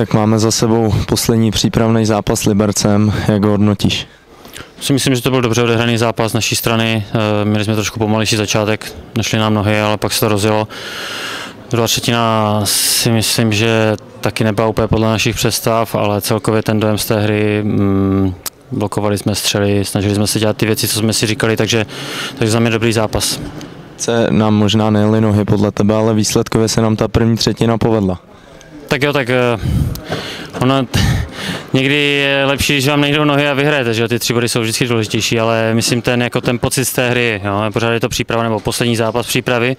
Tak máme za sebou poslední přípravný zápas s Libercem. Jak ho hodnotíš? Si myslím, že to byl dobře odehraný zápas z naší strany. Eh, Měli jsme trošku pomalejší začátek, nešli nám nohy, ale pak se to rozjelo. Druhá třetina si myslím, že taky nebyla úplně podle našich představ, ale celkově ten dojem z té hry mm, blokovali jsme střely, snažili jsme se dělat ty věci, co jsme si říkali, takže, takže za mě dobrý zápas. Se nám možná nejeli nohy podle tebe, ale výsledkově se nám ta první třetina povedla. Tak jo, tak eh, ono někdy je lepší, když vám nejdou nohy a vyhrajete, že ty tři body jsou vždycky důležitější, ale myslím ten, jako ten pocit z té hry, jo, pořád je to příprava nebo poslední zápas přípravy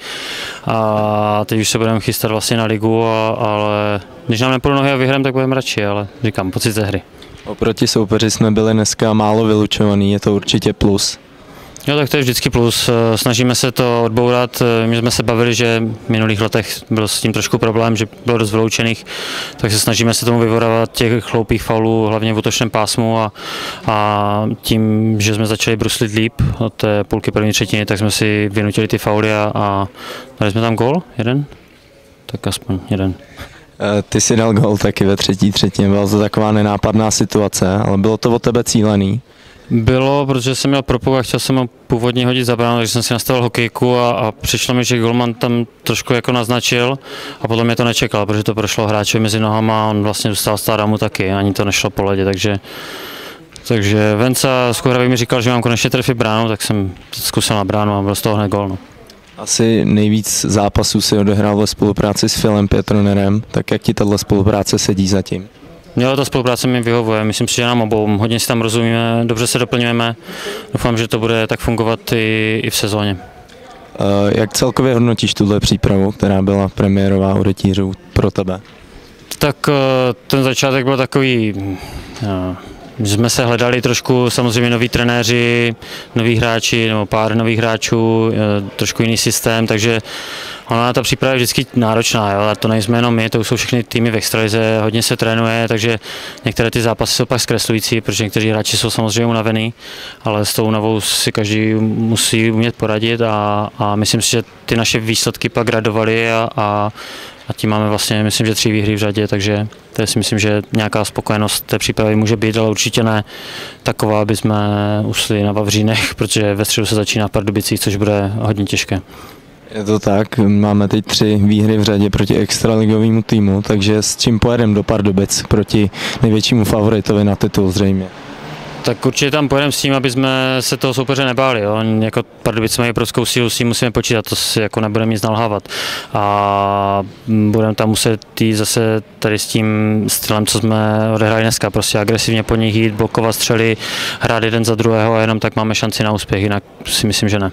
a teď už se budeme chystat vlastně na ligu, a, ale když nám nepůjdu nohy a vyhrajeme, tak budeme radši, ale říkám, pocit ze hry. Oproti soupeři jsme byli dneska málo vylučovaný, je to určitě plus. Jo, tak to je vždycky plus. Eh, Snažíme se to odbourat. Eh, My jsme se bavili, že v minulých letech byl s tím trošku problém, že bylo dost vyloučených, tak se snažíme se tomu vyvorovat těch chloupých faulů, hlavně v útočném pásmu a, a tím, že jsme začali bruslit líp od té půlky první třetiny, tak jsme si vynutili ty fauly a, a dali jsme tam gól, jeden? Tak aspoň jeden. Eh, Ty si dal gol taky ve třetí třetině, byla to taková nenápadná situace, ale bylo to od tebe cílený. Bylo, protože jsem měl propuk a chtěl jsem ho původně hodit za bránu, takže jsem si nastavil hokejku a, a přišlo mi, že Golman tam trošku jako naznačil a potom mě to nečekal, protože to prošlo hráče mezi nohama a on vlastně dostal stádamu taky, ani to nešlo po ledě, takže takže Venca Skuhravý mi říkal, že mám konečně trefit bránu, tak jsem zkusil na bránu a byl z toho hned gol. No. Asi nejvíc zápasů si odehrál ve spolupráci s Filem Pětronerem, tak jak ti tato spolupráce sedí zatím? Jo, ta spolupráce mi vyhovuje, myslím si, že nám obou. Hodně si tam rozumíme, dobře se doplňujeme. Doufám, že to bude tak fungovat i, i v sezóně. Eh, Jak celkově hodnotíš tuhle přípravu, která byla premiérová u rytířů pro tebe? Tak eh, ten začátek byl takový, eh, jsme se hledali trošku samozřejmě noví trenéři, noví hráči nebo pár nových hráčů, eh, trošku jiný systém, takže ona ta příprava je vždycky náročná, jo? a to nejsme jenom my, to jsou všechny týmy v extralize, hodně se trénuje, takže některé ty zápasy jsou pak zkreslující, protože někteří hráči jsou samozřejmě unavený, ale s tou únavou si každý musí umět poradit a, a myslím si, že ty naše výsledky pak gradovaly a, a a tím máme vlastně, myslím, že tři výhry v řadě, takže to si myslím, že nějaká spokojenost té přípravy může být, ale určitě ne taková, aby jsme usli na Vavřínech, protože ve středu se začíná v Pardubicích, což bude hodně těžké. Je to tak, máme teď tři výhry v řadě proti extraligovému týmu, takže s čím pojedeme do Pardubic proti největšímu favoritovi na titul zřejmě. Tak určitě tam pojedeme s tím, aby jsme se toho soupeře nebáli. Jo. Jako Pardubice mají obrovskou sílu, s tím musíme počítat, to si jako nebudeme nic nalhávat. A budeme tam muset jít zase tady s tím stylem, co jsme odehráli dneska, prostě agresivně po nich jít, blokovat střely, hrát jeden za druhého a jenom tak máme šanci na úspěch, jinak si myslím, že ne.